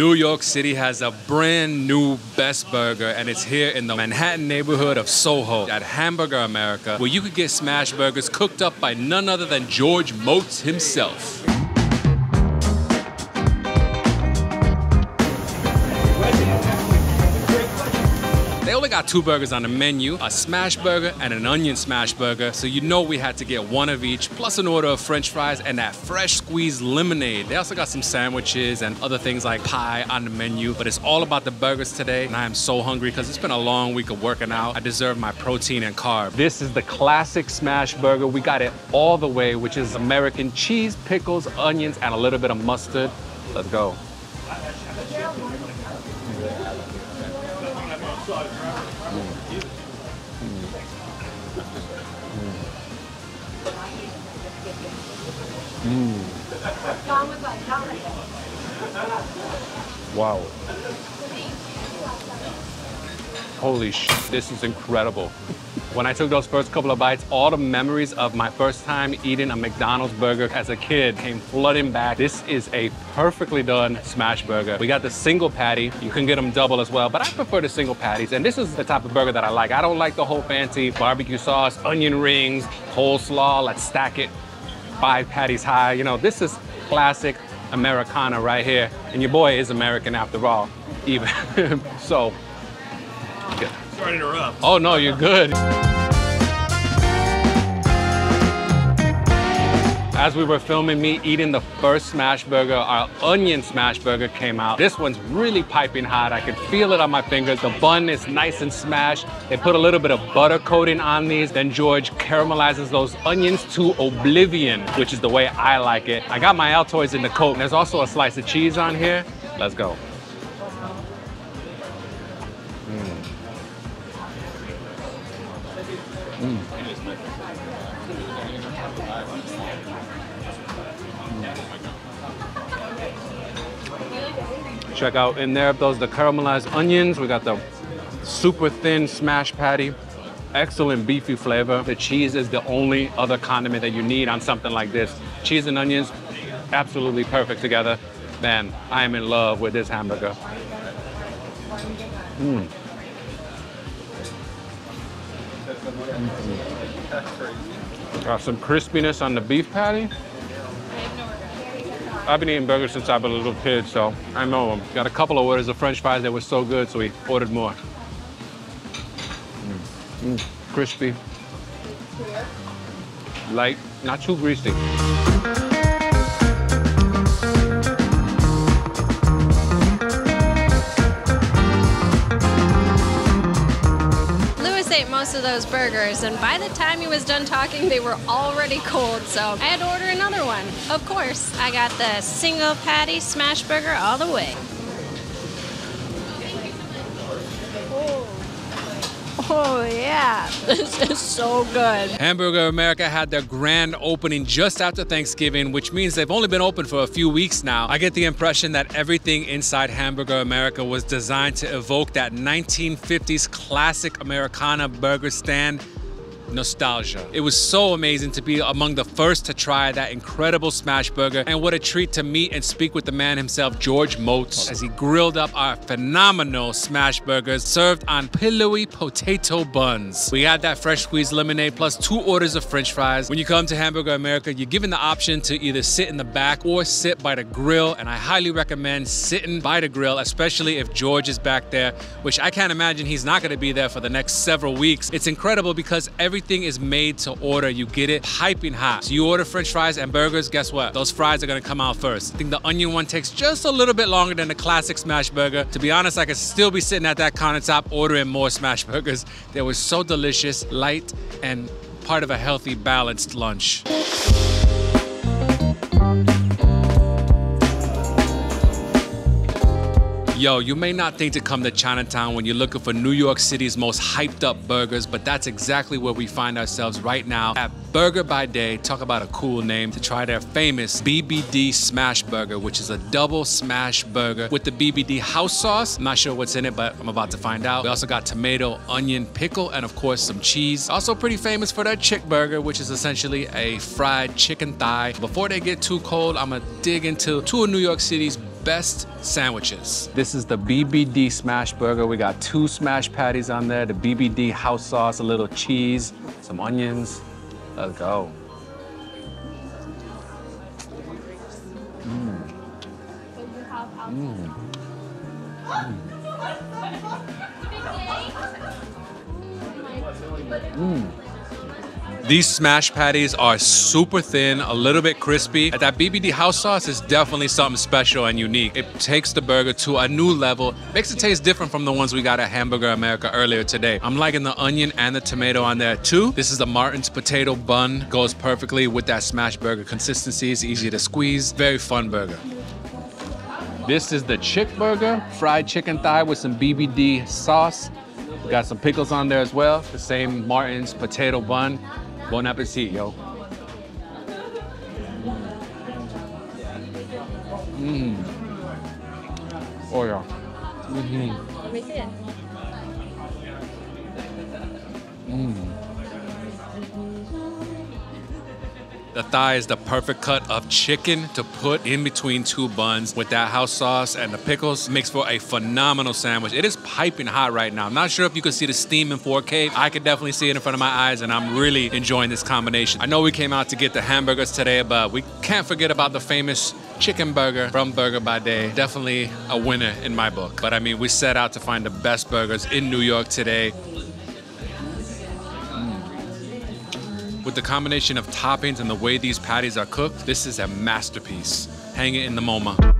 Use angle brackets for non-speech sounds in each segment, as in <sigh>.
New York City has a brand new best burger, and it's here in the Manhattan neighborhood of Soho at Hamburger America, where you could get smash burgers cooked up by none other than George Motz himself. They only got two burgers on the menu, a smash burger and an onion smash burger, so you know we had to get one of each, plus an order of french fries and that fresh squeezed lemonade. They also got some sandwiches and other things like pie on the menu, but it's all about the burgers today, and I am so hungry because it's been a long week of working out. I deserve my protein and carb. This is the classic smash burger. We got it all the way, which is American cheese, pickles, onions, and a little bit of mustard. Let's go. Wow. Holy sh! This is incredible. When I took those first couple of bites, all the memories of my first time eating a McDonald's burger as a kid came flooding back. This is a perfectly done smash burger. We got the single patty. You can get them double as well, but I prefer the single patties. And this is the type of burger that I like. I don't like the whole fancy barbecue sauce, onion rings, coleslaw. Let's stack it five patties high. You know, this is classic Americana right here. And your boy is American after all, even. <laughs> so, Sorry to interrupt. Oh no, you're good. As we were filming me eating the first smash burger, our onion smash burger came out. This one's really piping hot. I can feel it on my fingers. The bun is nice and smashed. They put a little bit of butter coating on these. Then George caramelizes those onions to oblivion, which is the way I like it. I got my Altoids in the coat. There's also a slice of cheese on here. Let's go. Check out in there, those the caramelized onions. We got the super thin smash patty. Excellent beefy flavor. The cheese is the only other condiment that you need on something like this. Cheese and onions, absolutely perfect together. Man, I am in love with this hamburger. Mm. Got some crispiness on the beef patty. I've been eating burgers since I've been a little kid, so I know them. Got a couple of orders of french fries that were so good, so we ordered more. Mm. Mm. Crispy. Light, not too greasy. Most of those burgers, and by the time he was done talking, they were already cold, so I had to order another one. Of course, I got the single patty smash burger all the way. Oh, yeah, <laughs> this is so good. Hamburger America had their grand opening just after Thanksgiving, which means they've only been open for a few weeks now. I get the impression that everything inside Hamburger America was designed to evoke that 1950s classic Americana burger stand nostalgia. It was so amazing to be among the first to try that incredible smash burger, and what a treat to meet and speak with the man himself, George Motz, as he grilled up our phenomenal smash burgers served on pillowy potato buns. We had that fresh squeezed lemonade plus two orders of french fries. When you come to Hamburger America, you're given the option to either sit in the back or sit by the grill, and I highly recommend sitting by the grill, especially if George is back there, which I can't imagine he's not gonna be there for the next several weeks. It's incredible because every everything is made to order. You get it piping hot. So you order french fries and burgers, guess what? Those fries are gonna come out first. I think the onion one takes just a little bit longer than the classic smash burger. To be honest, I could still be sitting at that countertop ordering more smash burgers. They were so delicious, light, and part of a healthy, balanced lunch. Yo, you may not think to come to Chinatown when you're looking for New York City's most hyped up burgers, but that's exactly where we find ourselves right now at Burger by Day. Talk about a cool name to try their famous BBD Smash Burger, which is a double smash burger with the BBD house sauce. I'm not sure what's in it, but I'm about to find out. We also got tomato, onion, pickle, and of course some cheese. Also pretty famous for their chick burger, which is essentially a fried chicken thigh. Before they get too cold, I'm gonna dig into two of New York City's best sandwiches. This is the BBD smash burger. We got two smash patties on there, the BBD house sauce, a little cheese, some onions. Let's go. Mm. Mm. Mm. These smash patties are super thin, a little bit crispy. That BBD house sauce is definitely something special and unique. It takes the burger to a new level, makes it taste different from the ones we got at Hamburger America earlier today. I'm liking the onion and the tomato on there too. This is the Martin's potato bun, goes perfectly with that smash burger consistency. It's easy to squeeze, very fun burger. This is the chick burger, fried chicken thigh with some BBD sauce. Got some pickles on there as well. The same Martin's potato bun. Bon appetit, yo. Mmm. Oh yeah. Mm-hmm. Let me see it. Mmm. The thigh is the perfect cut of chicken to put in between two buns with that house sauce and the pickles. Makes for a phenomenal sandwich. It is piping hot right now. I'm not sure if you can see the steam in 4K. I can definitely see it in front of my eyes and I'm really enjoying this combination. I know we came out to get the hamburgers today, but we can't forget about the famous chicken burger from Burger by Day. Definitely a winner in my book. But I mean, we set out to find the best burgers in New York today. With the combination of toppings and the way these patties are cooked, this is a masterpiece. Hang it in the MoMA.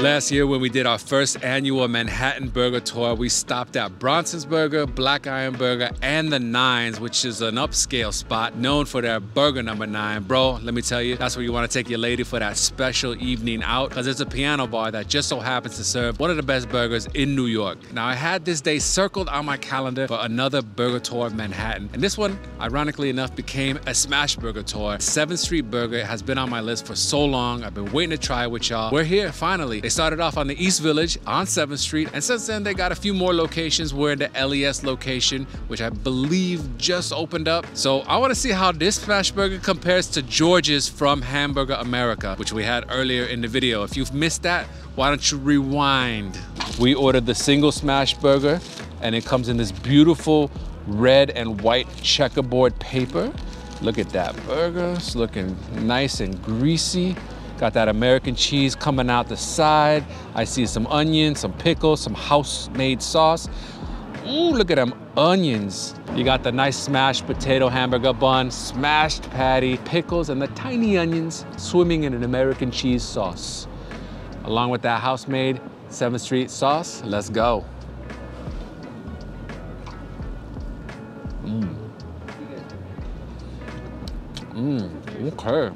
Last year, when we did our first annual Manhattan Burger Tour, we stopped at Bronson's Burger, Black Iron Burger, and the Nines, which is an upscale spot known for their burger number nine. Bro, let me tell you, that's where you want to take your lady for that special evening out, because it's a piano bar that just so happens to serve one of the best burgers in New York. Now, I had this day circled on my calendar for another burger tour of Manhattan, and this one, ironically enough, became a smash burger tour. 7th Street Burger has been on my list for so long. I've been waiting to try it with y'all. We're here, finally. They started off on the East Village on 7th Street, and since then they got a few more locations. We're in the LES location, which I believe just opened up. So I want to see how this smash burger compares to George's from Hamburger America, which we had earlier in the video. If you've missed that, why don't you rewind? We ordered the single smash burger, and it comes in this beautiful red and white checkerboard paper. Look at that burger, it's looking nice and greasy. Got that American cheese coming out the side. I see some onions, some pickles, some house-made sauce. Ooh, look at them onions. You got the nice smashed potato hamburger bun, smashed patty, pickles, and the tiny onions swimming in an American cheese sauce. Along with that house-made 7th Street sauce, let's go. Mmm. Mmm, okay.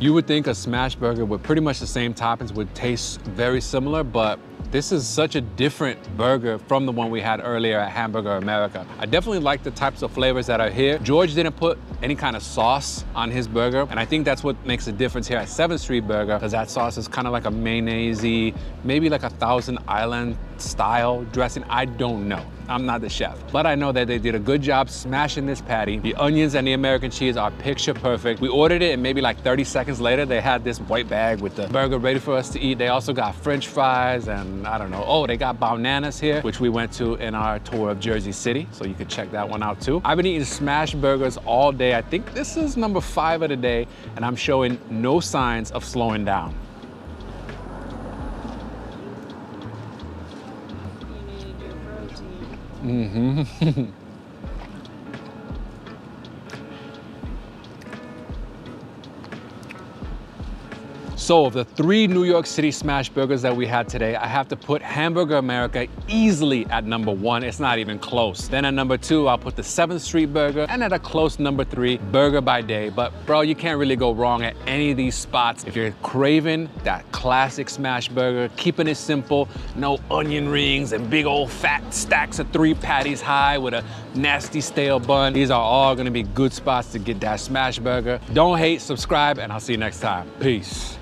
You would think a smash burger with pretty much the same toppings would taste very similar, but this is such a different burger from the one we had earlier at Hamburger America. I definitely like the types of flavors that are here. George didn't put any kind of sauce on his burger, and I think that's what makes a difference here at 7th Street Burger, because that sauce is kind of like a mayonnaise maybe like a Thousand Island style dressing. I don't know. I'm not the chef. But I know that they did a good job smashing this patty. The onions and the American cheese are picture perfect. We ordered it and maybe like 30 seconds later, they had this white bag with the burger ready for us to eat. They also got french fries and I don't know. Oh, they got bananas here, which we went to in our tour of Jersey City. So you could check that one out too. I've been eating smash burgers all day. I think this is number five of the day and I'm showing no signs of slowing down. Mm-hmm. <laughs> So of the three New York City smash burgers that we had today, I have to put Hamburger America easily at number one. It's not even close. Then at number two, I'll put the 7th Street Burger and at a close number three, Burger by Day. But bro, you can't really go wrong at any of these spots. If you're craving that classic smash burger, keeping it simple, no onion rings and big old fat stacks of three patties high with a nasty stale bun. These are all gonna be good spots to get that smash burger. Don't hate, subscribe, and I'll see you next time. Peace.